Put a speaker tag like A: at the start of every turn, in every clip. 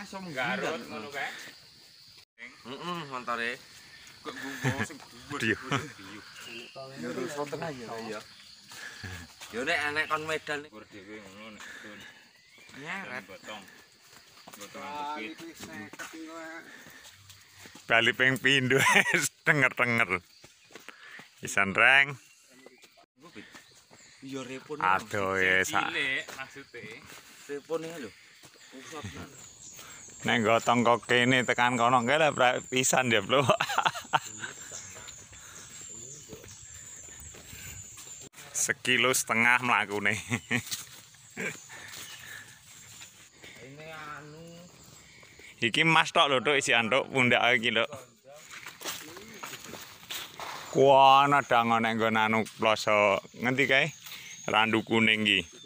A: malah iso menggarut ngono kae.
B: Heeh, montore.
A: Kok gumbo sing dhuwur.
C: Diu.
B: Rusuh tengah ya. Iya. Yo nek enek kon medan
A: Dhuwur dhewe ngono nek
B: nyeret.
A: Gotong bukit.
C: Bali ping pindho denger-denger. Isan reng.
B: Yo repon.
C: Aduh ya sak.
A: Cilik maksude.
B: Repon iki lho. Usap.
C: Nek gotong kok kene tekan kono kae lah pisan ya, Bro. Sekilo setengah mlakune.
B: Ini anu
C: Iki mas tok lho tok isi antuk pundak iki lho. Kuwana dangon nek nggon anu ploso ngendi kae? Randu kuning iki.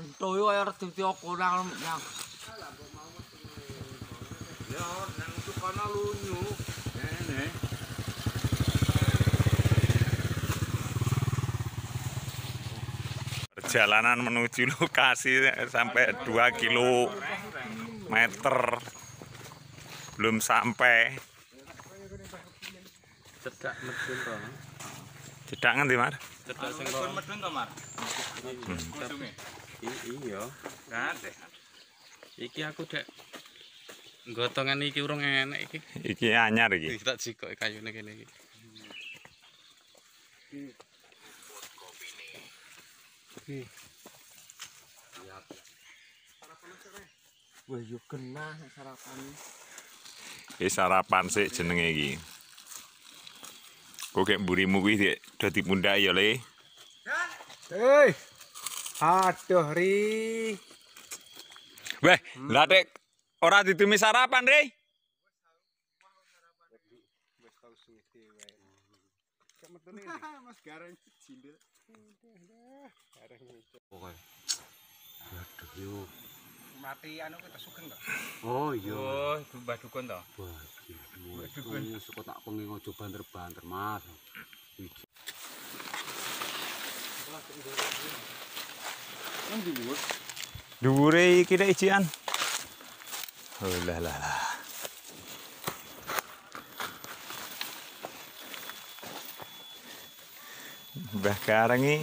B: Mentu yo kaya redhi kurang nyang. Ya, nang itu kana lunyu. Ngene.
C: Perjalanan menuju lokasi sampai 2 kilometer belum sampai.
D: cedak medun to.
C: Cedak ngendi, Mas?
D: Cedak sing
A: Medun medun to, Mar. Kusunge.
D: iya.
A: Gade.
D: Iki aku dek gotongan iki urung enek iki.
C: Iki anyar iki.
D: Iki tak jikok kayune kene iki.
B: Wah, yo genah nek sarapan.
C: Iki sarapan sik jenenge iki. Kok kek mburimu kuwi Dik, dadi pundak ya, Le.
E: Hei. Aduh, Ri.
C: Weh, lah Dek, ora ditumi sarapan, Re.
E: Mas Gareng jindil.
B: Aduh yo.
E: Mati anu kita sugeng to.
B: Oh iya.
A: Oh, Mbah Dukun to.
B: Waduh, suka tak pengen ngojo banter-banter, Mas.
C: Dhuwure iki Dek ijian. Oh lah lah lah. Mbah Gareng iki.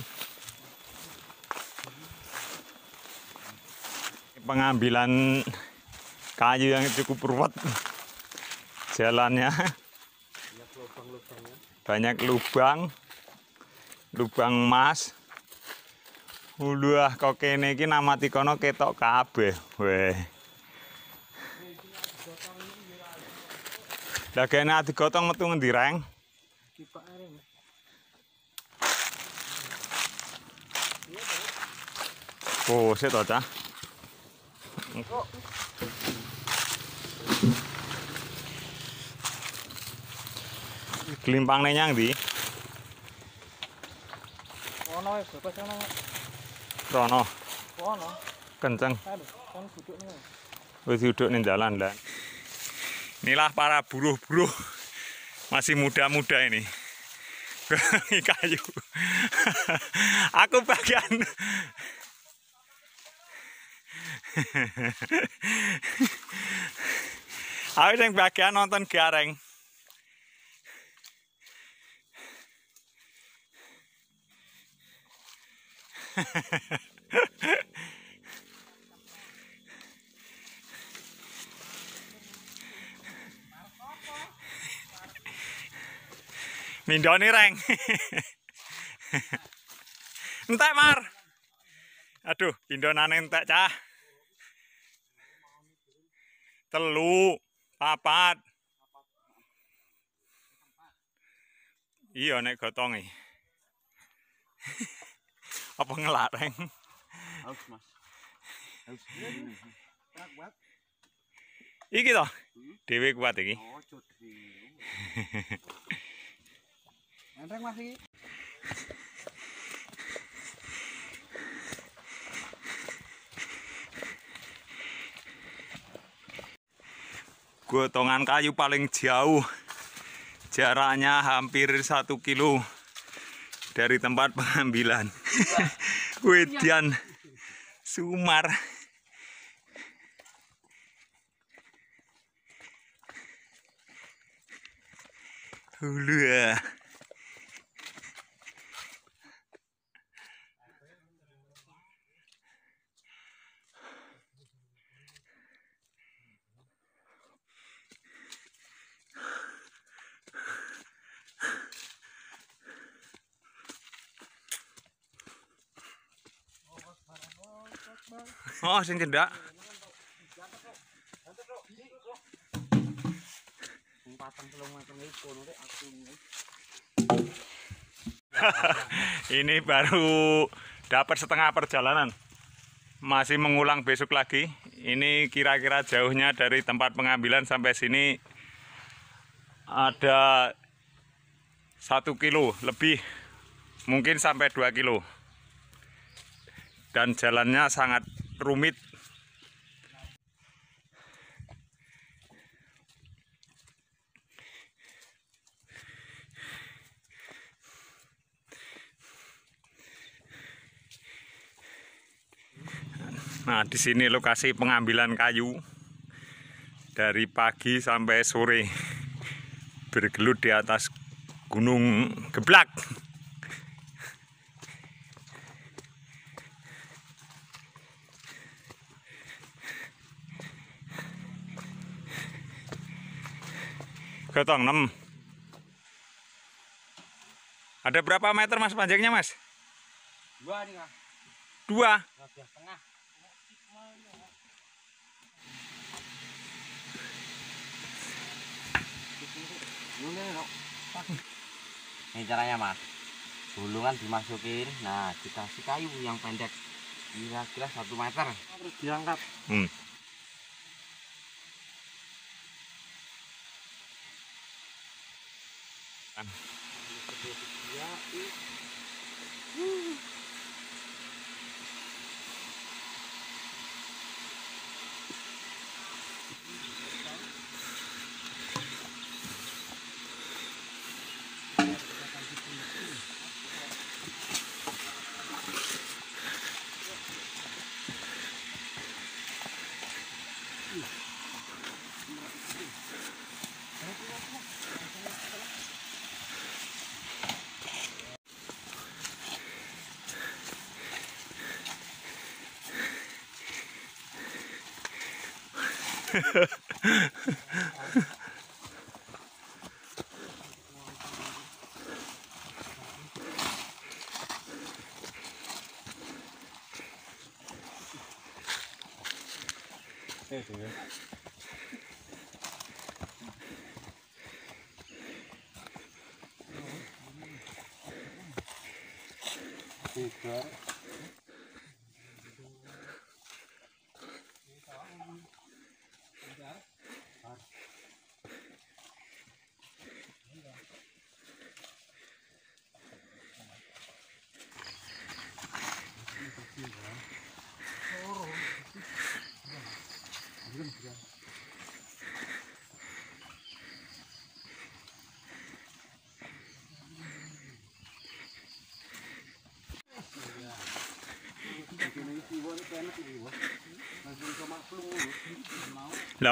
C: Pengambilan kayu yang cukup ruwet jalannya. Banyak lubang. Lubang emas Uluh kok kene iki namati kono ketok kabeh. Weh. Lah kene ati gotong metu ngendi reng? Oh, sik to, Cah. Glimpang nyang ndi?
E: Ono wis bebas.
C: Rono,
E: Ono.
C: kenceng.
E: Aduh, kan.
C: Wis duduk ning dalan lah. Inilah para buruh-buruh masih muda-muda ini. Ini kayu. Aku bagian Aku yang bagian nonton gareng. Mindoni reng. entek Mar. Aduh, pindonane entek cah. Telu, papat. Iya nek gotonge. Apa ngelareng?
B: Haus, Mas. Haus.
C: Iki to. Dhewe kuat iki.
B: Ojo di.
E: Enteng Mas iki.
C: Gotongan kayu paling jauh. Jaraknya hampir satu kilo dari tempat pengambilan. Wedian Sumar. Hulu ya. Oh, sing cendak. Ini baru dapat setengah perjalanan. Masih mengulang besok lagi. Ini kira-kira jauhnya dari tempat pengambilan sampai sini ada satu kilo lebih, mungkin sampai dua kilo. Dan jalannya sangat rumit. Nah, di sini lokasi pengambilan kayu dari pagi sampai sore bergelut di atas gunung geblak. Gotong 6. Ada berapa meter mas panjangnya mas?
B: Dua nih, Kak.
C: Dua.
B: Setengah. Ini caranya mas Dulu kan dimasukin Nah dikasih kayu yang pendek Kira-kira satu meter Terus diangkat
C: Hmm. Thank you. いいか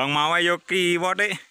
C: wong mau yo kiwa Dik.